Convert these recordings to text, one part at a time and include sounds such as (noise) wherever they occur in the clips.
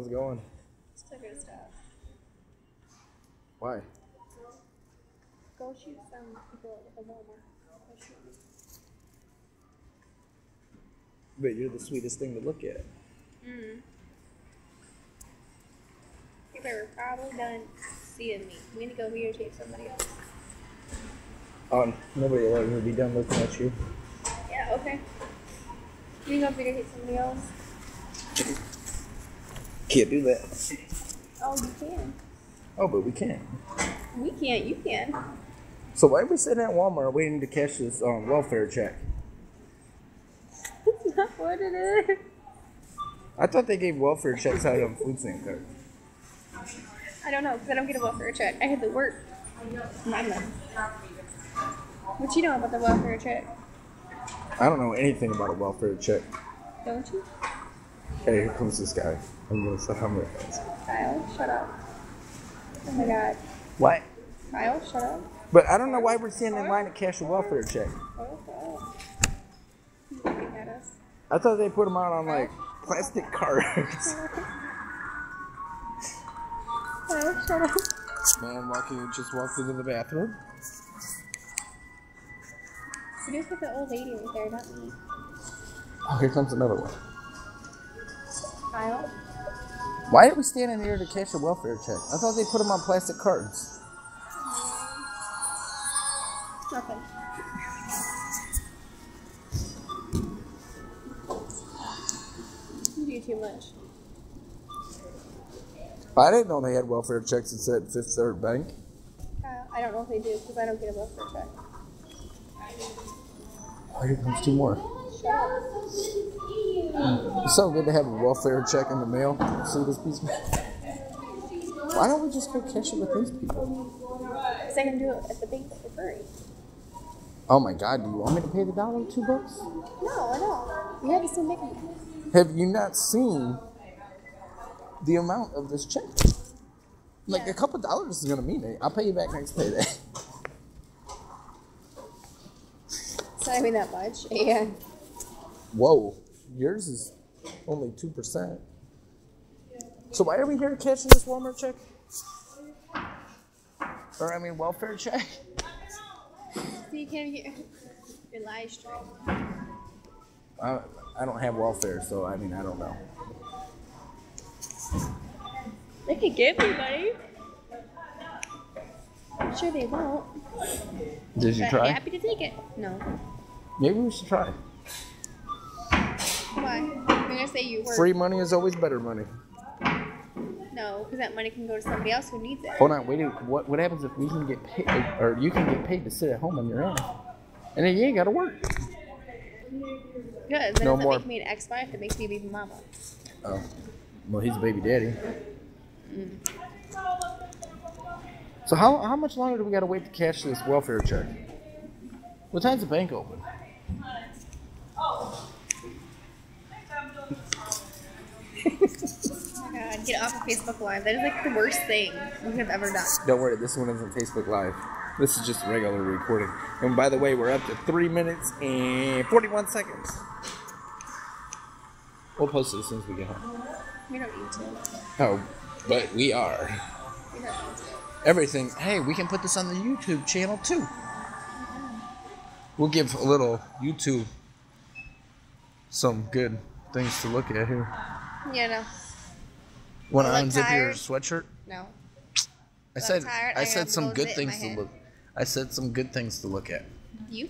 How's it going? Still good stuff. Why? Go shoot some people at the Walmart. Go shoot 'em. But you're the sweetest thing to look at. Mm. People are probably done seeing me. We need to go videotape somebody else. Oh, nobody will ever be done looking at you. Yeah, okay. We need to go videotape somebody else. Can't do that. Oh, you can. Oh, but we can. We can't. You can. So why are we sitting at Walmart waiting to cash this um, welfare check? (laughs) That's not what it is. I thought they gave welfare checks out on food stamp cards. I don't know because I don't get a welfare check. I had to work. My money. What you know about the welfare check? I don't know anything about a welfare check. Don't you? Hey, here comes this guy. I'm gonna say how many Kyle, shut up. Oh my god. What? Kyle, shut up. But I don't know why we're standing in line to cash a welfare check. Oh, oh. He's looking at us. I thought they put them out on like plastic cards. (laughs) Kyle, shut up. Man walking just walked into the bathroom. You just with the old lady right there, not me. Oh, here comes another one. Kyle. Why are we standing here to cash a welfare check? I thought they put them on plastic cards. Nothing. You do too much. I didn't know they had welfare checks said Fifth Third Bank. Kyle, I don't know if they do because I don't get a welfare check. Oh, here comes two more. It's so good to have a welfare check in the mail. See this piece? Why don't we just go cash it with these people? Because I can do it at the bank for free. Oh my God! Do you want me to pay the dollar two bucks? No, I don't. You have to still make them. Have you not seen the amount of this check? Like Yeah. a couple dollars is gonna mean it. I'll pay you back next payday. It's not even that much. And Whoa, yours is only two percent. So why are we here cashing this Walmart check? Or I mean welfare check? (laughs) so you can't get your live stream. I, I don't have welfare, so I mean I don't know. They could give me money. I'm sure they won't. Did you But try? happy to take it. No. Maybe we should try. Why? You're gonna say you work. Free money is always better money. No, because that money can go to somebody else who needs it. Hold on, wait. What what happens if we can get paid, or you can get paid to sit at home on your own, and then you ain't gotta work? Good. Then No doesn't more. make me an ex-wife. It makes me a baby mama. Oh, well, he's a baby daddy. Mm. So how how much longer do we gotta wait to cash this welfare check? What time's the bank open? God, get off of Facebook Live. That is like the worst thing we have ever done. Don't worry, this one isn't Facebook Live. This is just regular recording. And by the way, we're up to three minutes and forty-one seconds. We'll post it as soon as we get home. We don't need to. Oh, but we are. We don't need to. everything. Hey, we can put this on the YouTube channel too. We'll give a little YouTube some good things to look at here. Yeah, no. Want to unzip your sweatshirt? No. I said tired. I I said some good zit in my things to look. I said some good things to look at. You?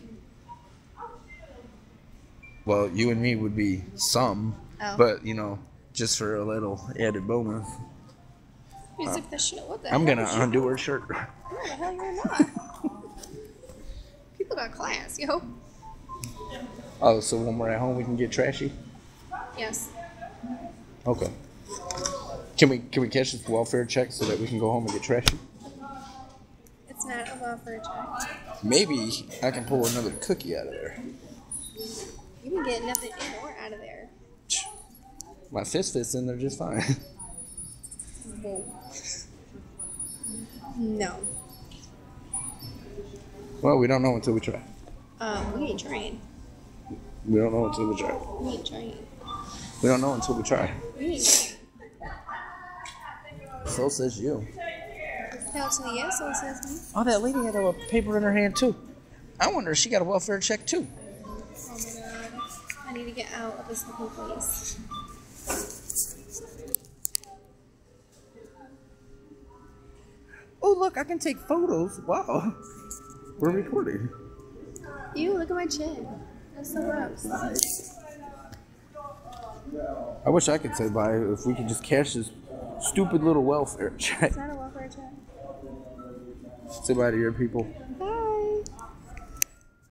Well, you and me would be some, Oh. but you know, just for a little added bonus. You zip shit. What the I'm gonna undo her shirt. No, the hell you're not. (laughs) People got class, yo. Oh, so when we're at home, we can get trashy. Yes. Okay. Can we can we cash this welfare check so that we can go home and get trashy? It's not a welfare check. Maybe I can pull another cookie out of there. You can get nothing in or out of there. My fist fits in there just fine. (laughs) No. well, we don't know until we try. Um, we ain't trying. We don't know until we try. We ain't trying. We don't know until we try. We ain't trying. So says you. No, to the yes, so says me. Oh, that lady had a paper in her hand too. I wonder if she got a welfare check too. Oh my god. I need to get out of this fucking place. Oh, look, I can take photos. Wow. We're recording. You look at my chin. That's so gross. I wish I could say bye if we could just cash this stupid little welfare check. It's not a welfare check. Say bye to your people.